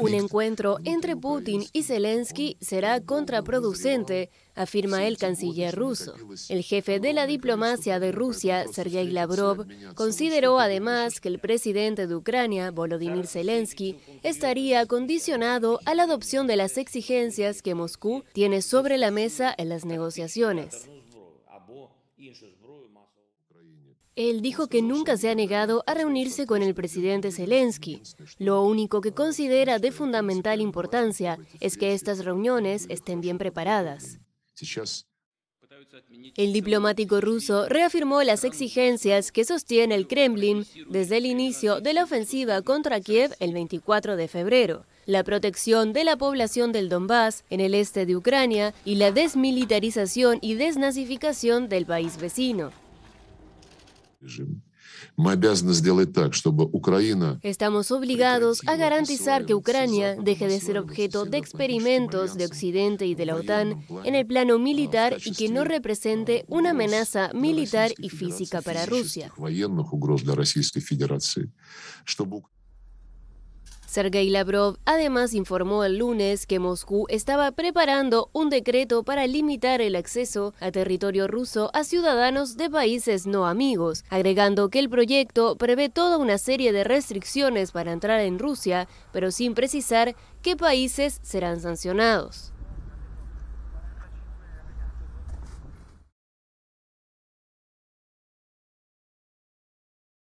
Un encuentro entre Putin y Zelensky será contraproducente, afirma el canciller ruso. El jefe de la diplomacia de Rusia, Sergei Lavrov, consideró además que el presidente de Ucrania, Volodymyr Zelensky, estaría condicionado a la adopción de las exigencias que Moscú tiene sobre la mesa en las negociaciones. Él dijo que nunca se ha negado a reunirse con el presidente Zelensky. Lo único que considera de fundamental importancia es que estas reuniones estén bien preparadas. El diplomático ruso reafirmó las exigencias que sostiene el Kremlin desde el inicio de la ofensiva contra Kiev el 24 de febrero la protección de la población del Donbass en el este de Ucrania y la desmilitarización y desnazificación del país vecino. Estamos obligados a garantizar que Ucrania deje de ser objeto de experimentos de Occidente y de la OTAN en el plano militar y que no represente una amenaza militar y física para Rusia. Sergei Lavrov además informó el lunes que Moscú estaba preparando un decreto para limitar el acceso a territorio ruso a ciudadanos de países no amigos, agregando que el proyecto prevé toda una serie de restricciones para entrar en Rusia, pero sin precisar qué países serán sancionados.